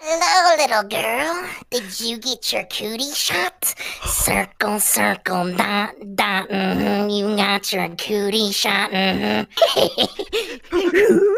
Hello, little girl. Did you get your cootie shot? Circle, circle, dot, dot. Mm-hmm. You got your cootie shot. Mm-hmm.